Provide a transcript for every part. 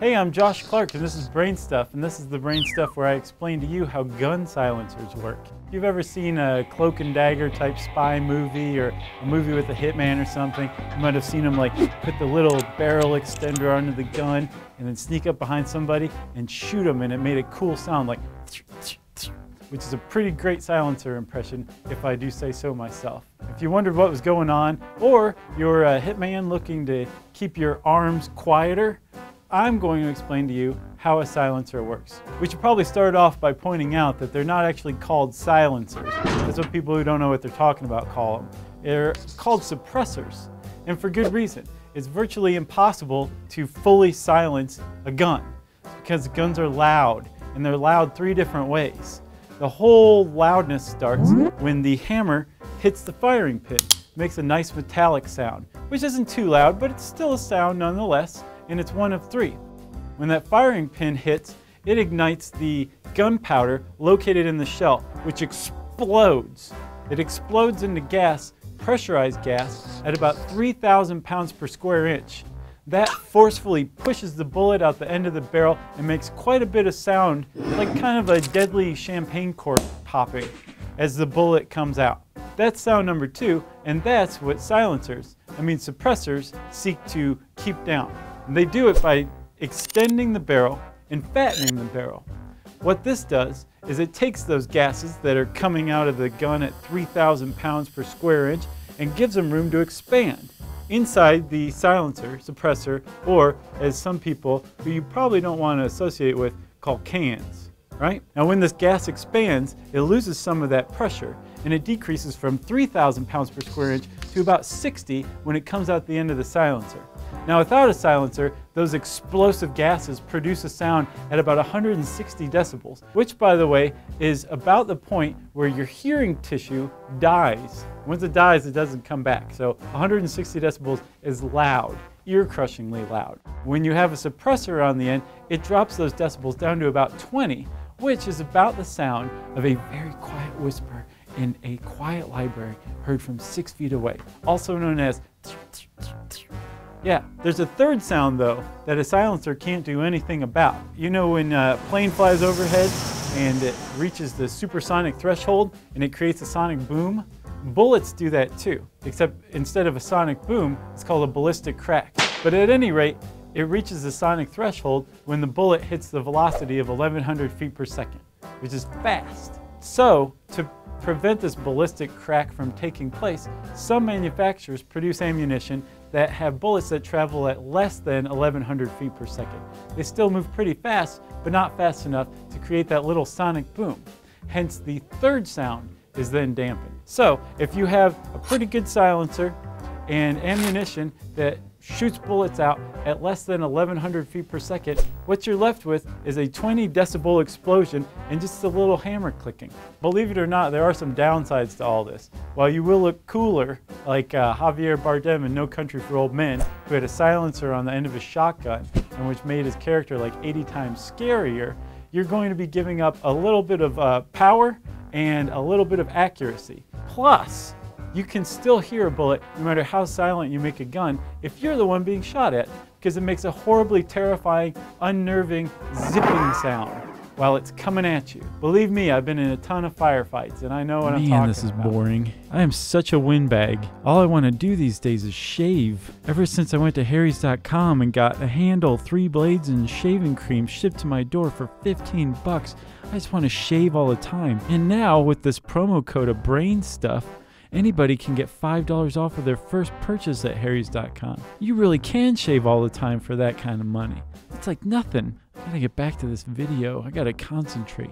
Hey, I'm Josh Clark, and this is Brain Stuff, and this is the Brain Stuff where I explain to you how gun silencers work. If you've ever seen a cloak and dagger type spy movie or a movie with a hitman or something, you might have seen them like put the little barrel extender under the gun and then sneak up behind somebody and shoot them, and it made a cool sound like which is a pretty great silencer impression if I do say so myself. If you wondered what was going on, or you're a hitman looking to keep your arms quieter, I'm going to explain to you how a silencer works. We should probably start off by pointing out that they're not actually called silencers. That's what people who don't know what they're talking about call them. They're called suppressors, and for good reason. It's virtually impossible to fully silence a gun because guns are loud, and they're loud three different ways. The whole loudness starts when the hammer hits the firing pin. It makes a nice metallic sound, which isn't too loud, but it's still a sound nonetheless and it's one of three. When that firing pin hits, it ignites the gunpowder located in the shell, which explodes. It explodes into gas, pressurized gas, at about 3,000 pounds per square inch. That forcefully pushes the bullet out the end of the barrel and makes quite a bit of sound, like kind of a deadly champagne cork popping as the bullet comes out. That's sound number two, and that's what silencers, I mean suppressors, seek to keep down. And they do it by extending the barrel and fattening the barrel. What this does is it takes those gases that are coming out of the gun at 3,000 pounds per square inch and gives them room to expand inside the silencer, suppressor, or as some people who you probably don't want to associate with call cans, right? Now when this gas expands, it loses some of that pressure and it decreases from 3,000 pounds per square inch to about 60 when it comes out the end of the silencer. Now without a silencer, those explosive gases produce a sound at about 160 decibels, which by the way is about the point where your hearing tissue dies. Once it dies, it doesn't come back. So 160 decibels is loud, ear-crushingly loud. When you have a suppressor on the end, it drops those decibels down to about 20, which is about the sound of a very quiet whisper in a quiet library heard from six feet away, also known as yeah, there's a third sound though that a silencer can't do anything about. You know when a plane flies overhead and it reaches the supersonic threshold and it creates a sonic boom? Bullets do that too, except instead of a sonic boom, it's called a ballistic crack. But at any rate, it reaches the sonic threshold when the bullet hits the velocity of 1100 feet per second, which is fast. So, to prevent this ballistic crack from taking place, some manufacturers produce ammunition that have bullets that travel at less than 1100 feet per second. They still move pretty fast, but not fast enough to create that little sonic boom. Hence the third sound is then dampened. So if you have a pretty good silencer and ammunition that shoots bullets out at less than 1100 feet per second, what you're left with is a 20 decibel explosion and just a little hammer clicking. Believe it or not, there are some downsides to all this. While you will look cooler, like uh, Javier Bardem in No Country for Old Men, who had a silencer on the end of his shotgun, and which made his character like 80 times scarier, you're going to be giving up a little bit of uh, power and a little bit of accuracy. Plus, you can still hear a bullet no matter how silent you make a gun if you're the one being shot at because it makes a horribly terrifying, unnerving, zipping sound while it's coming at you. Believe me, I've been in a ton of firefights and I know what Man, I'm talking about. Man, this is boring. I am such a windbag. All I want to do these days is shave. Ever since I went to harrys.com and got a handle, three blades, and shaving cream shipped to my door for 15 bucks, I just want to shave all the time. And now with this promo code of brain stuff, anybody can get $5 off of their first purchase at harrys.com. You really can shave all the time for that kind of money. It's like nothing. I gotta get back to this video. I gotta concentrate.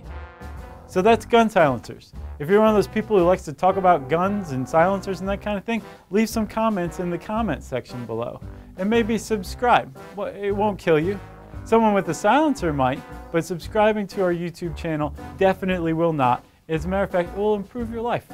So that's gun silencers. If you're one of those people who likes to talk about guns and silencers and that kind of thing, leave some comments in the comment section below. And maybe subscribe. Well, it won't kill you. Someone with a silencer might, but subscribing to our YouTube channel definitely will not. As a matter of fact, it will improve your life.